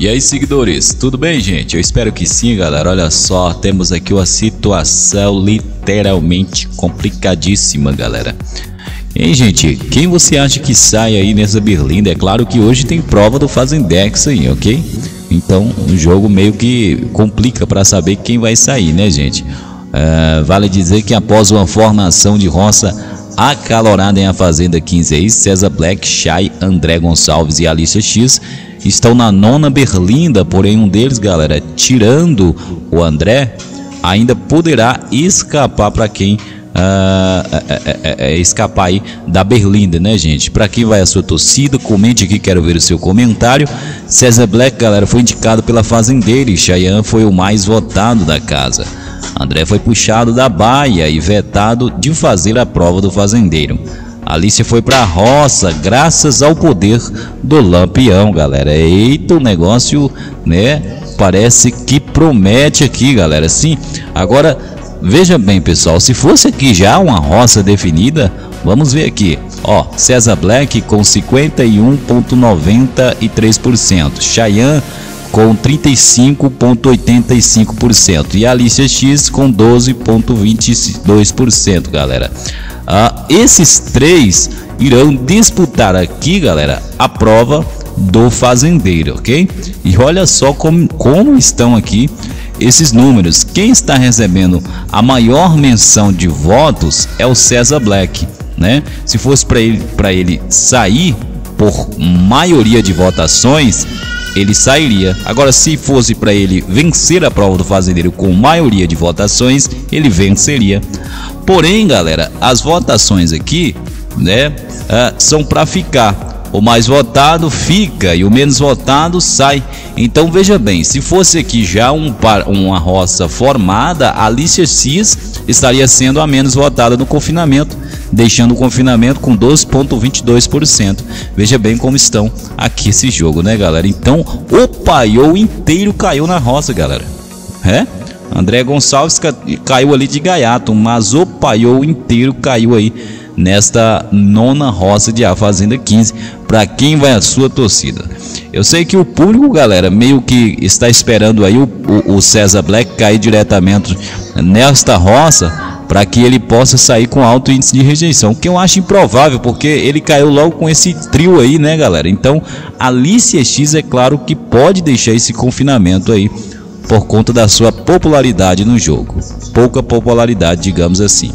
E aí, seguidores, tudo bem, gente? Eu espero que sim, galera. Olha só, temos aqui uma situação literalmente complicadíssima, galera. Hein, gente? Quem você acha que sai aí nessa berlinda? É claro que hoje tem prova do Fazendex aí, ok? Então, o jogo meio que complica para saber quem vai sair, né, gente? Uh, vale dizer que após uma formação de roça acalorada em A Fazenda 15 aí, César Black, Shai, André Gonçalves e Alicia X estão na nona berlinda, porém um deles, galera, tirando o André, ainda poderá escapar para quem uh, é, é, escapar aí da berlinda, né, gente? Para quem vai a sua torcida, comente aqui, quero ver o seu comentário. César Black, galera, foi indicado pela fazendeira e Cheyenne foi o mais votado da casa. André foi puxado da baia e vetado de fazer a prova do fazendeiro. Alice foi para a roça graças ao poder do lampião, galera. Eita, o negócio, né? Parece que promete aqui, galera. Sim. Agora, veja bem, pessoal, se fosse aqui já uma roça definida, vamos ver aqui. Ó, César Black com 51.93%, Cheyenne com 35,85% e Alicia X com 12,22%, galera. Ah, esses três irão disputar aqui, galera, a prova do fazendeiro, ok? E olha só como, como estão aqui esses números. Quem está recebendo a maior menção de votos é o César Black, né? Se fosse para ele, ele sair por maioria de votações, ele sairia. Agora, se fosse para ele vencer a prova do fazendeiro com maioria de votações, ele venceria. Porém, galera, as votações aqui, né, uh, são para ficar. O mais votado fica e o menos votado sai. Então veja bem, se fosse aqui já um, uma roça formada, a Cis estaria sendo a menos votada no confinamento, deixando o confinamento com 12,22%. Veja bem como estão aqui esse jogo, né, galera? Então o paiol inteiro caiu na roça, galera. É? André Gonçalves caiu ali de gaiato, mas o paiol inteiro caiu aí nesta nona roça de A Fazenda 15. Para quem vai a sua torcida? Eu sei que o público, galera, meio que está esperando aí o, o, o César Black cair diretamente nesta roça para que ele possa sair com alto índice de rejeição, que eu acho improvável, porque ele caiu logo com esse trio aí, né, galera? Então, Alice X é claro que pode deixar esse confinamento aí por conta da sua popularidade no jogo. Pouca popularidade, digamos assim.